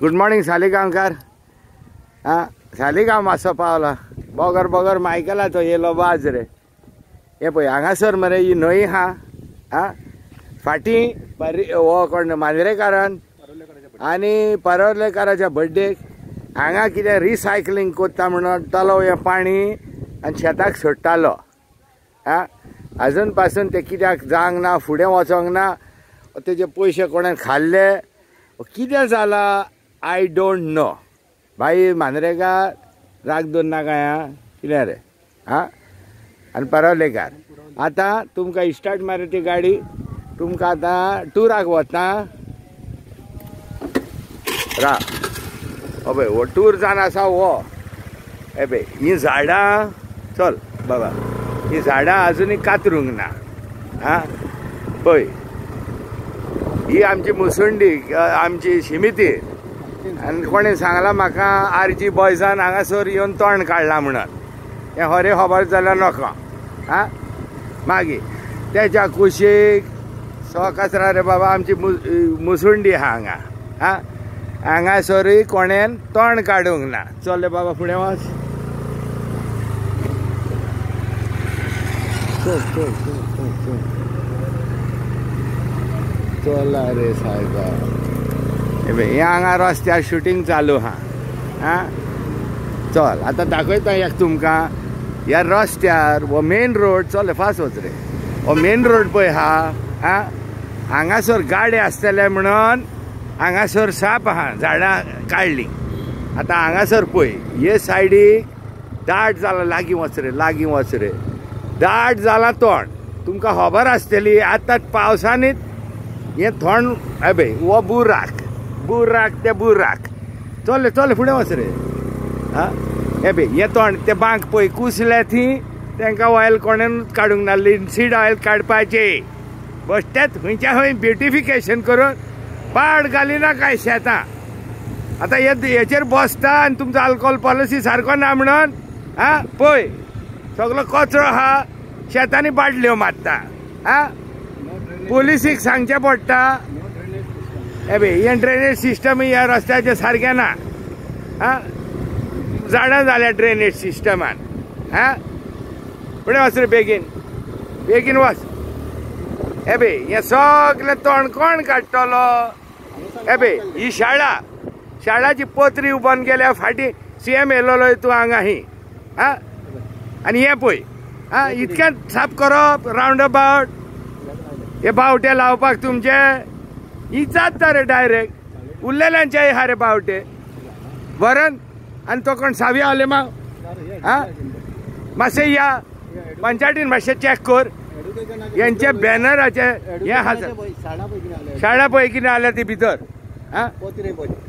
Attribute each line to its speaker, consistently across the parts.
Speaker 1: Good morning सालिगांवकार आं सालिगांव मातसो पावला बोगर बोगर मायकलाचो येयलो बाज रे हे पळय हांगासर मरे ही न्हंय हा आं फाटीं परी हो कोण मांद्रेकारान आनी पारोलेकाराच्या बड्डेक हांगा कितें रिसायकलींग कोत्ता म्हणून तलो हें पाणी आनी शेताक सोडटालो आं आजून पासून ते कित्याक जावंक ना फुडें वचोंक ना तेजे पयशे कोणें खाल्ले कितें जालां आय डोंट नो भाई मांद्रेकार राग दोन नाका आं कितें रे? आं आनी परवलेकार आतां तुमकां इस्टार्ट मारी ती गाडी तुमकां आतां टुराक वता रा. हो पळय हो टूर जावन आसा हो हे पळय हीं झाडां चल बाबा. हीं झाडां आजुनूय कातरूंक ना आं पळय ही आमची मुसंडी आमची शिमिती. आनी कोणें सांगलां म्हाका आर जी बॉयजान हांगासर येवन तोंड काडलां म्हणून. हें खरें खबर जाल्यार नोका. आं मागीर तेच्या कुशीक सो कचरा रे बाबा आमची मु- मुसुंडी आहा हांगा आं हांगासरूय कोणेन तोंड काडूंक ना. चल रे बाबा फुडें वच. चला रे सायबा. हांगा रस्त्यार शुटींग चालू हा. आं चल आतां दाखयता एक तुमकां. ह्या रस्त्यार हो मेन रोड चल फास्ट वच रे. हो मेन रोड पळय हा आं हांगासर गाडी आसतले म्हणून हांगासर साप आहा झाडां काडली आतां हांगासर पळय. हे सायडीक दाट जाला लागीं वच रे लागीं वच रे. दाट जालां तोंड. तुमकां खबर आसतली आतां पावसांनीच हें थोंड हे पळय हो बुराक. बुराक ते बुराक. चल चल फुडें वच रे आं हे बे हें तोंड ते बांक पळय कुसले थी तांकां ऑयल कोणेनूच काडूंक ना सीड ऑयल काडपाचे बश्टेच खंयच्या खंय ब्युटिफिकेशन करून पाड घालिना काय शेतां. आतां हे हेचेर बसता आनी तुमचो आल्कोहोल पॉलिसी सारको ना म्हणून आं पळय सगलो कचरो आहा शेतांनी बाटल्यो मारता. आं पुलिसीक सांगचें पडटा हे हें ड्रेनेज सिस्टम ह्या रस्त्याचें सारकें ना. आं झाडां जाल्या ड्रेनेज सिस्टमान आं फुडें वच रे बेगीन. बेगीन वच हे पळय हें सगलें तोंड कोण काडटलो हे ही शाळा. शाळाची पत्री उबोन गेल्या फाटीं. सी एम येयलोलो तूं हांगा ही? आं आनी हें? पळय आं इतकें साफ करप रावंड अबावट हे बावटे लावपाक तुमचे. ही जाता रे डायरेक्ट उरलेल्यांचे हा रे बावटे. वरन आनी तो कोण सावी आले माव आं मातशें या पंचायतीन मातशें चॅक कर यांचे बॅनराचे हे हाजर शाळा पळय कितें आल्या ती भितर. आं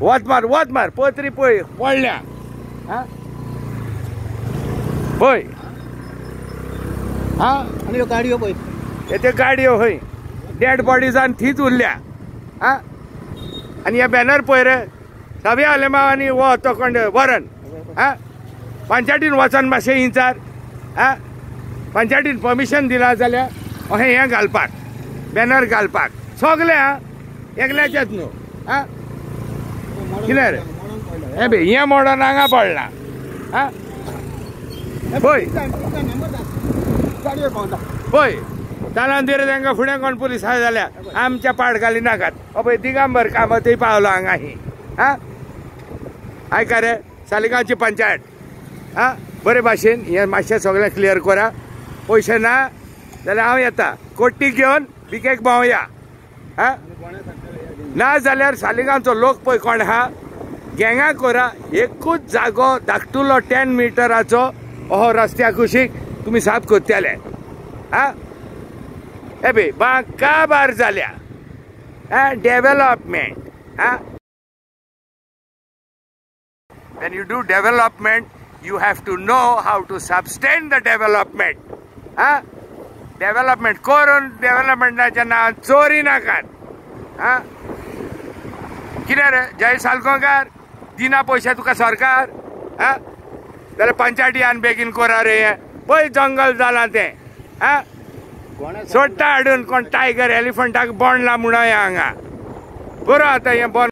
Speaker 1: वत मार वत मार पत्री पळय पडल्या आं पळय आं
Speaker 2: आणि ह्यो गाडयो पळय.
Speaker 1: येथे गाडयो हय. डेड बॉडीजान थीच उरल्या. आं आनी हे बॅनर पळय रे सगळे आले माव आनी वो तो कोण वरण. आं पंचायतीन वचोन मातशें इंचार आं पंचायतीन परमिशन दिला जाल्यार अशें हें घालपाक. बॅनर घालपाक. सगळे आं एकल्याचेच न्हू. आं कितें रे हे बे हें मोडोन हांगा पडलां. आं पळय पळय तालान दिरे तांकां फुडें कोण जाल्यार आमच्या पाड घाली नाकात हो पळय दिगांबर थंय पावलो हांगा ही? आं आयका रे? सालिगांवची पंचायत. आं बरे भाशेन हें मातशें सगळें क्लियर करा. पयशे ना? जाल्यार हांव येता. कोट्टी घेवन बिकेक भोंवया आं ना जाल्यार सालिगांवचो लोक पळय कोण आहा गँगा करा. एकूच जागो धाकटुलो टेन मिटराचो अहो रस्त्या कुशीक तुमी साफ करतले आं हे बांका बार जाल्या आं development ah you do development you have to know how to sustain the development हा? डेव्हलपमेंट करून डेव्हलपमेंटाच्या नांवान चोरी नाकात. हा? कितें रे? जय सालगांवकार. दिना पयशे तुका सरकार. हा? जाल्यार पंचायती बेगीन कोरा रे. पळय जंगल जालां तें. हा? सोडटा हाडून कोण टायगर एलिफंटाक बोंडला म्हणून हांगा. बरो आतां हें बोंड